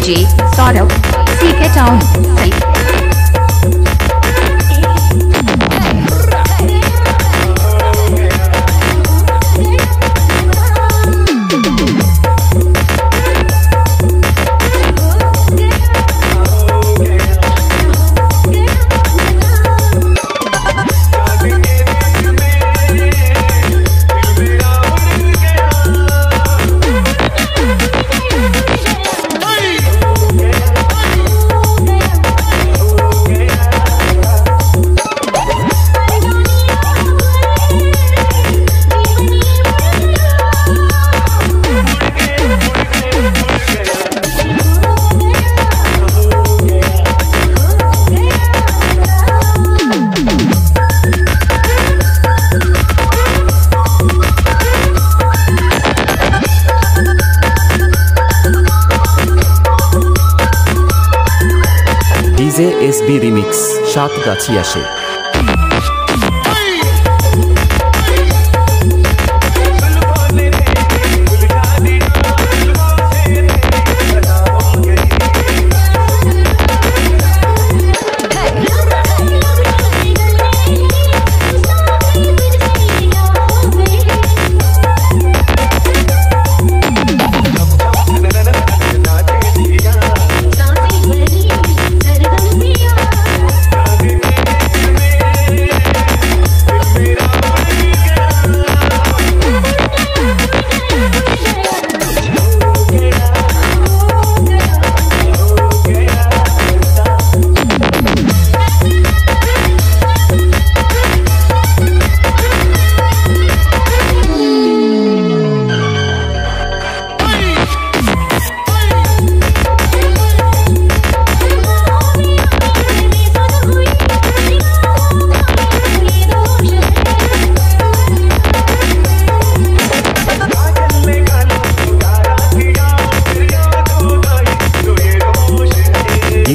Energy, Sorrow, Seek It Out, SB remix সাত গাছি আসে।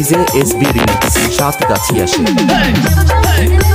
Diese ist Virin, Schafgatierchen. Hey, hey.